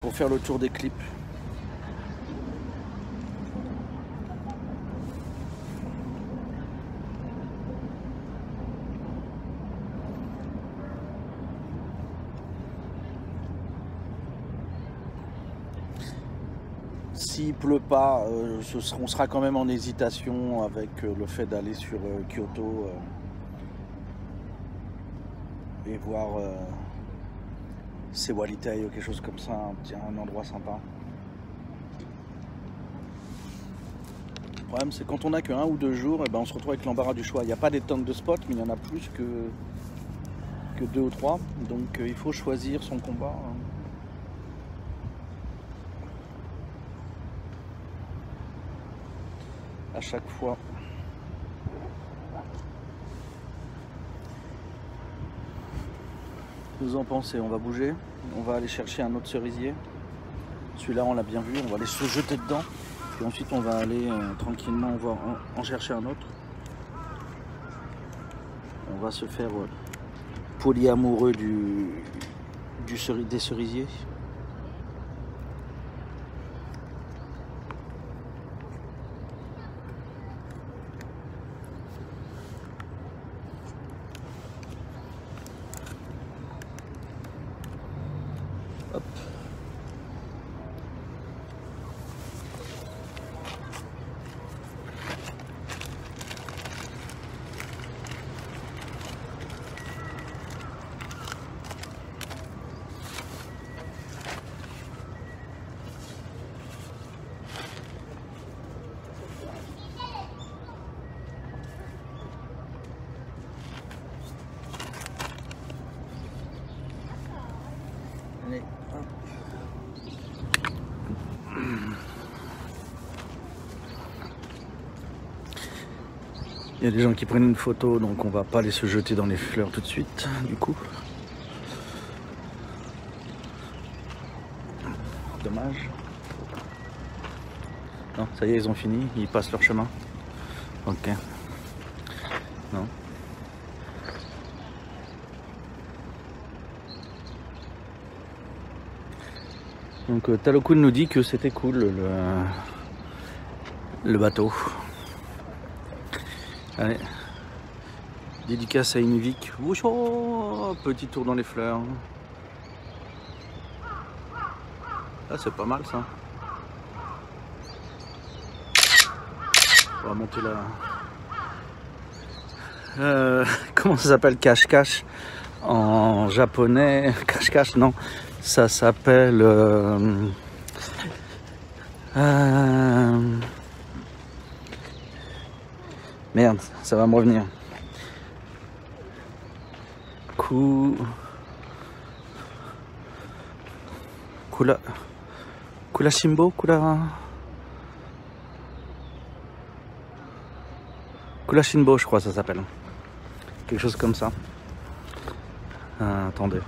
pour faire le tour des clips. S'il pleut pas, euh, on sera quand même en hésitation avec euh, le fait d'aller sur euh, Kyoto et voir euh, Sewalitai ou quelque chose comme ça, un, un endroit sympa. Le problème c'est quand on a que un ou deux jours, eh ben, on se retrouve avec l'embarras du choix. Il n'y a pas des tonnes de spots, mais il y en a plus que, que deux ou trois. Donc euh, il faut choisir son combat. hein. à chaque fois. En pensez On va bouger. On va aller chercher un autre cerisier. Celui-là, on l'a bien vu. On va aller se jeter dedans. Puis ensuite, on va aller euh, tranquillement voir, en, chercher un autre. On va se faire euh, polyamoureux du, du des cerisiers. Il y a des gens qui prennent une photo, donc on va pas aller se jeter dans les fleurs tout de suite, du coup. Dommage. Non, ça y est, ils ont fini, ils passent leur chemin. Ok. Non. Donc euh, Talokun nous dit que c'était cool le, bateau. Allez. Dédicace à Inuvik. Petit tour dans les fleurs. Ah c'est pas mal ça. On va monter là. Euh, comment ça s'appelle? Cache-cache en japonais Cache-cache non. Ça s'appelle. euh, euh, Merde, ça va me revenir. Ku. Kula. Kula Shimbo Kula. Kula Shinbo, je crois, ça s'appelle. Quelque chose comme ça. Euh, attendez.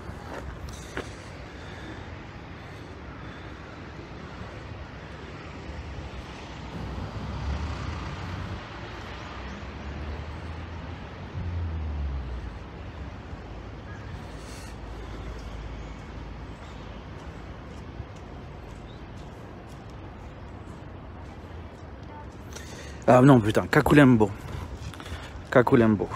Ah non, putain, Kakulembo. Kakulembo.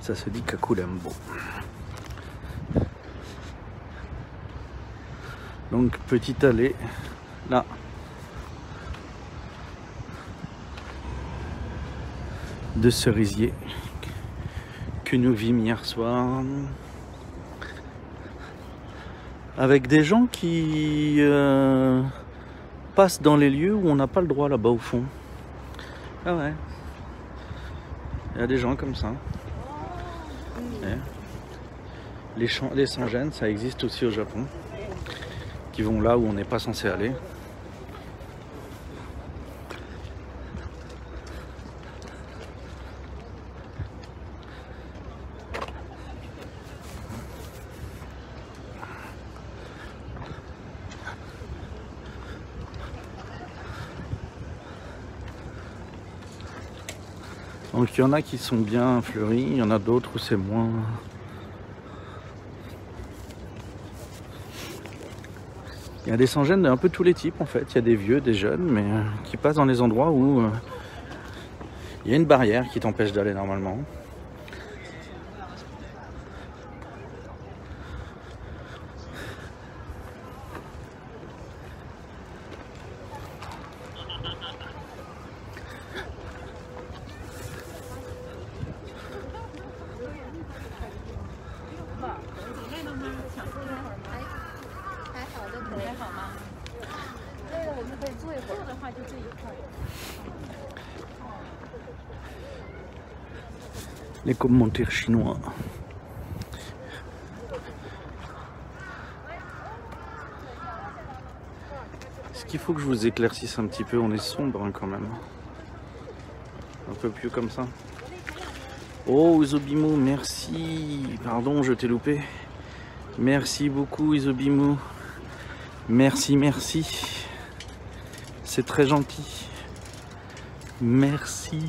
Ça se dit Kakulembo. Donc, petite allée, là. De cerisier que nous vîmes hier soir avec des gens qui euh, passent dans les lieux où on n'a pas le droit là-bas au fond. Ah ouais. Il y a des gens comme ça. Les, les sans-gênes, ça existe aussi au Japon. Qui vont là où on n'est pas censé aller. Donc il y en a qui sont bien fleuris, il y en a d'autres où c'est moins. Il y a des sans-gênes d'un peu tous les types en fait. Il y a des vieux, des jeunes, mais euh, qui passent dans les endroits où euh, il y a une barrière qui t'empêche d'aller normalement. Les commentaires chinois. Est-ce qu'il faut que je vous éclaircisse un petit peu? On est sombre hein, quand même. Un peu plus comme ça. Oh Isobimo, merci. Pardon, je t'ai loupé. Merci beaucoup Isobimo. Merci, merci. C'est très gentil. Merci.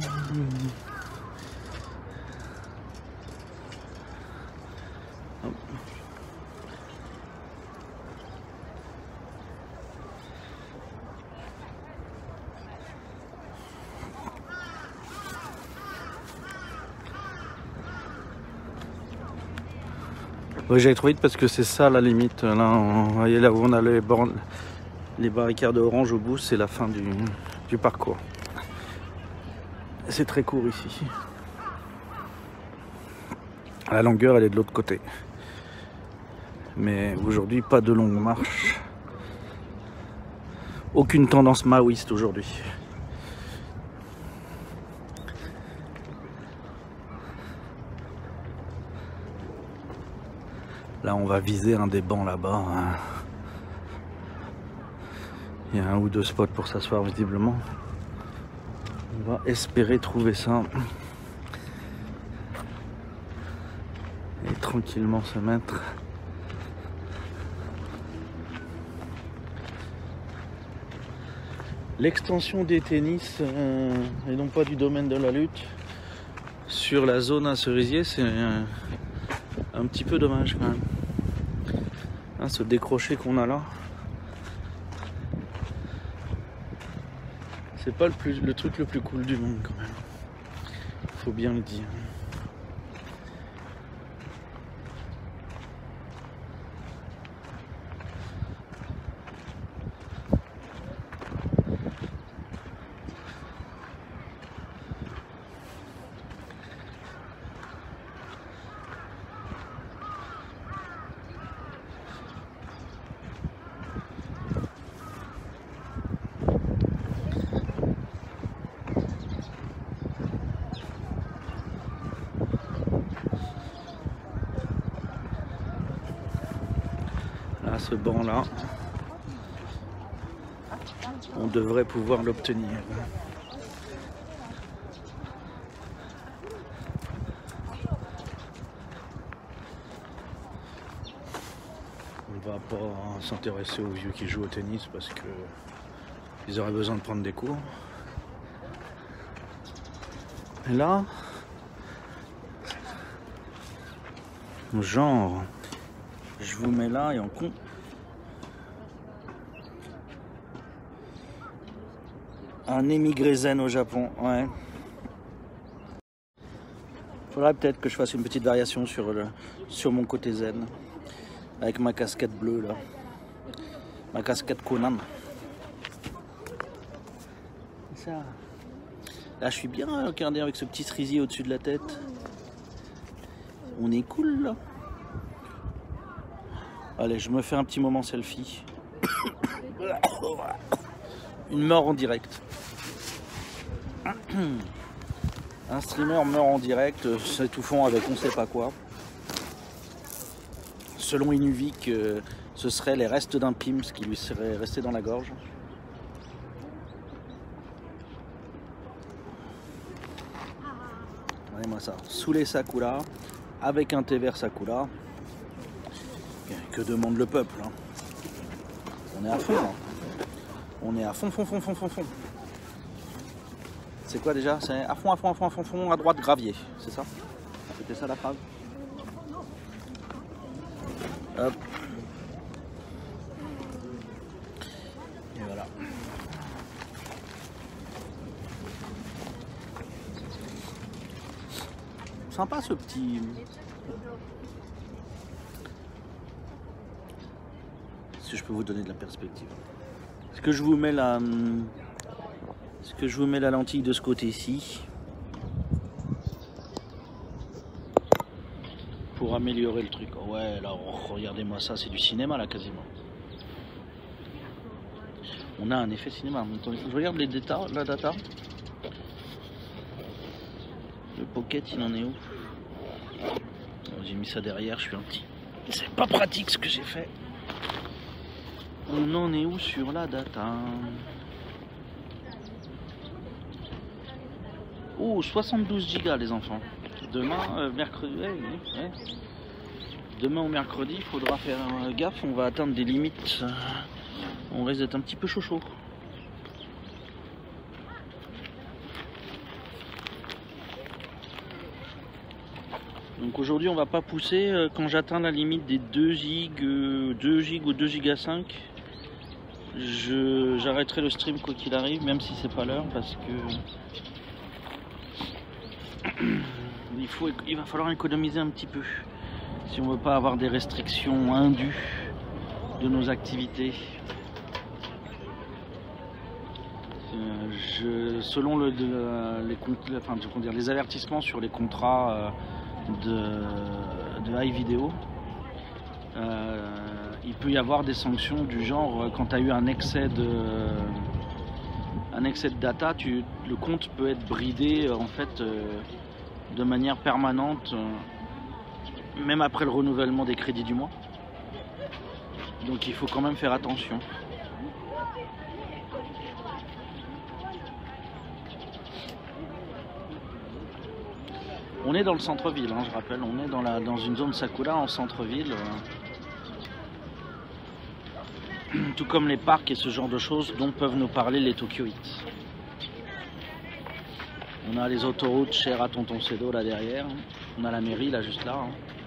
Oui, j'allais trop vite parce que c'est ça la limite. Là, vous voyez là où on a les, bornes, les barricades orange au bout, c'est la fin du parcours. C'est très court ici. La longueur, elle est de l'autre côté. Mais aujourd'hui, pas de longue marche. Aucune tendance maoïste aujourd'hui. Là, on va viser un des bancs là-bas. hein. Il y a un ou deux spots pour s'asseoir visiblement. On va espérer trouver ça. Et tranquillement se mettre. L'extension des tennis, euh, et non pas du domaine de la lutte, sur la zone à cerisier, c'est euh, un petit peu dommage quand même. Hein, ce décroché qu'on a là. C'est pas le, plus, le truc le plus cool du monde quand même. Faut bien le dire. Ce banc là, on devrait pouvoir l'obtenir. On va pas s'intéresser aux vieux qui jouent au tennis parce que ils auraient besoin de prendre des cours. Et là, genre, je vous mets là et en con. Un émigré zen au Japon, ouais. Faudrait peut-être que je fasse une petite variation sur, le, sur mon côté zen. Avec ma casquette bleue là. Ma casquette Conan. Ça. Là je suis bien regardez avec ce petit cerisier au-dessus de la tête. On est cool là. Allez, je me fais un petit moment selfie. Une mort en direct. Un streamer meurt en direct, s'étouffant avec on sait pas quoi. Selon Inuvik, euh, ce serait les restes d'un Pims qui lui serait resté dans la gorge. Regardez-moi ça. Sous les Sakura, avec un thé vert Sakura. Que demande le peuple hein On est à fond là. On est à fond, fond, fond, fond, fond, fond. C'est quoi déjà C'est à fond, à fond, à fond, à fond, à fond, à droite, gravier. C'est ça C'était ça la phrase Hop. Et voilà. Sympa ce petit... Si je peux vous donner de la perspective. Est-ce que je vous mets la... Hum, est-ce que je vous mets la lentille de ce côté-ci Pour améliorer le truc? Ouais, là, oh, regardez-moi ça, c'est du cinéma là quasiment. On a un effet cinéma. Je regarde les data, la data. Le pocket, il en est où? J'ai mis ça derrière, je suis un petit. C'est pas pratique ce que j'ai fait. On en est où sur la data? Oh, 72 Go les enfants. Demain, euh, mercredi. Demain ou mercredi, il faudra faire euh, gaffe, on va atteindre des limites. on risque d'être un petit peu chaud. Donc aujourd'hui on va pas pousser euh, quand j'atteins la limite des 2 gig, euh, 2 gig ou 2 giga 5 je j'arrêterai le stream quoi qu'il arrive même si c'est pas l'heure parce que il faut il va falloir économiser un petit peu si on veut pas avoir des restrictions indues de nos activités. Euh, selon de- les, dire, les avertissements sur les contrats euh, de, de high vidéo, euh, il peut y avoir des sanctions du genre euh, quand tu as eu un excès de un excès de data, le compte peut être bridé euh, en fait euh, de manière permanente, euh, même après le renouvellement des crédits du mois. Donc il faut quand même faire attention. On est dans le centre-ville, hein, je rappelle, on est dans, la, dans une zone Sakura en centre-ville. euh, Tout comme les parcs et ce genre de choses dont peuvent nous parler les Tokyoïtes. On a les autoroutes chères à Tonton Cedo là derrière. On a la mairie là juste là. hein.